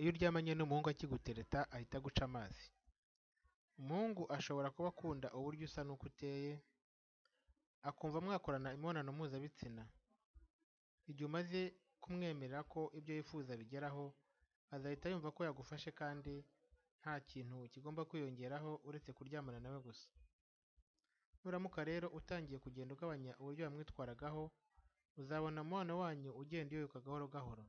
iyo uryamanye n'umuhungu akigutereta ahita aguca amazi. Umuhungu ashobora kuba akunda uburyo usa n'uko uteye akumva mwakorana imibonano mpuzabitsina. Igihe umaze kumwemerera ko ibyo yifuza bigeraho azahita yumva ko yagufashe kandi nta kintu kigomba kwiyongeraho uretse kuryamana nawe gusa. Nuramuka rero utangiye kugenda ugabanya uburyo wamwitwaragaho uzabona umubano wanyu ugenda uyoyoka gahoro gahoro.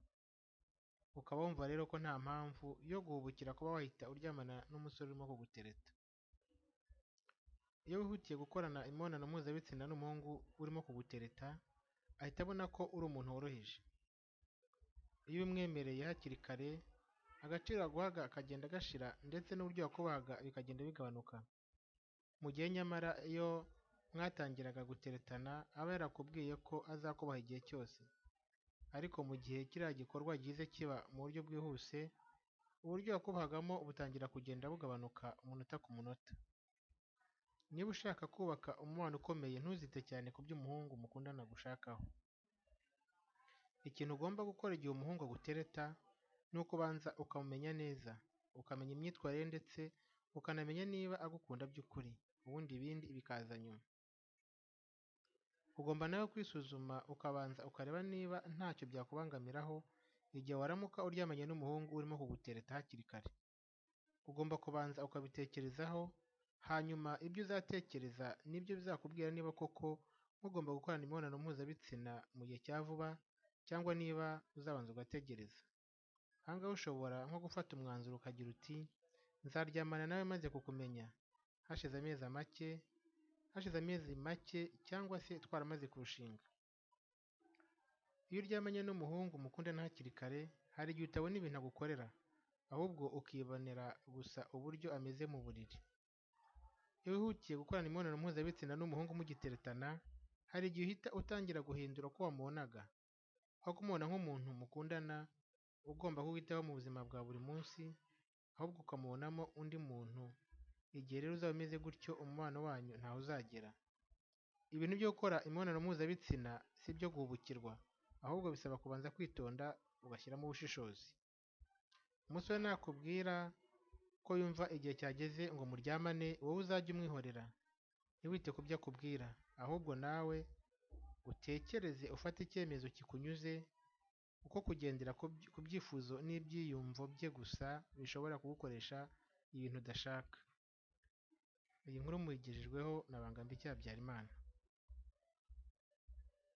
Ukaba wumva rero ko nta mpamvu yo guhubukira kuba wahita uryamana n'umusore urimo kugutereta. Iyo wihutiye gukorana imibonano mpuzabitsina n'umuhungu urimo kugutereta ahita abona ko uri umuntu woroheje. Iyo umwemereye hakiri kare agaciro aguhaga kagenda gashira ndetse n'uburyo wakubahaga bikagenda bigabanuka. Mu gihe nyamara iyo mwatangiraga guteretana aba yarakubwiye ko azakubaha igihe cyose. Ariko mu gihe kiriya gikorwa gize kiba mu buryo bwihuse uburyo yakubahagamo butangira kugenda bugabanuka umunota ku munota. Niba ushaka kubaka umubano ukomeye ntuzite cyane ku byo umuhungu mukundana agushakaho ikintu ugomba gukora igihe umuhungu agutereta ni ukubanza ukamumenya neza ukamenya imyitwarire ndetse ukanamenya niba agukunda by'ukuri ubundi ibindi bikaza nyuma. Ugomba nawe kwisuzuma ukabanza ukareba niba ntacyo byakubangamiraho igihe waramuka uryamanye n'umuhungu urimo kugutereta hakiri kare. Ugomba kubanza ukabitekerezaho hanyuma ibyo uzatekereza ni byo bizakubwira niba koko mugomba gukorana imibonano mpuzabitsina mu gihe cya vuba cyangwa niba uzabanza ugategereza. Aha ngaha ushobora nko gufata umwanzuro ukagira uti nzaryamana nawe maze kukumenya. Hashize amezi make hashize amezi make cyangwa se twaramaze kurushinga. Iyo uryamanye n'umuhungu mukundana hakiri kare hari igihe utabona ibintu agukorera ahubwo ukibonera gusa uburyo ameze mu buriri. Iyo wihutiye gukorana imibonano mpuzabitsina n'umuhungu mugiteretana hari igihe uhita utangira guhindura uko wamubonaga. Aho kumubona nk'umuntu mukundana ugomba kuwitaho mu buzima bwa buri munsi ahubwo ukamubonamo undi muntu igihe rero uzaba umeze gutyo umubano wanyu ntaho uzagera. Ibintu byo gukora imibonano mpuzabitsina si ibyo guhubukirwa ahubwo bisaba kubanza kwitonda ugashyiramo ubushishozi. Umusore nakubwira ko yumva igihe cyageze ngo muryamane wowe uzajye umwihorera. Ntiwite ku byo akubwira ahubwo nawe utekereze ufate icyemezo kikunyuze kuko kugendera ku byifuzo n'ibyiyumvo bye gusa bishobora kugukoresha ibintu udashaka. Iyi nkuru muyigejejweho na Bangambiki Habyarimana.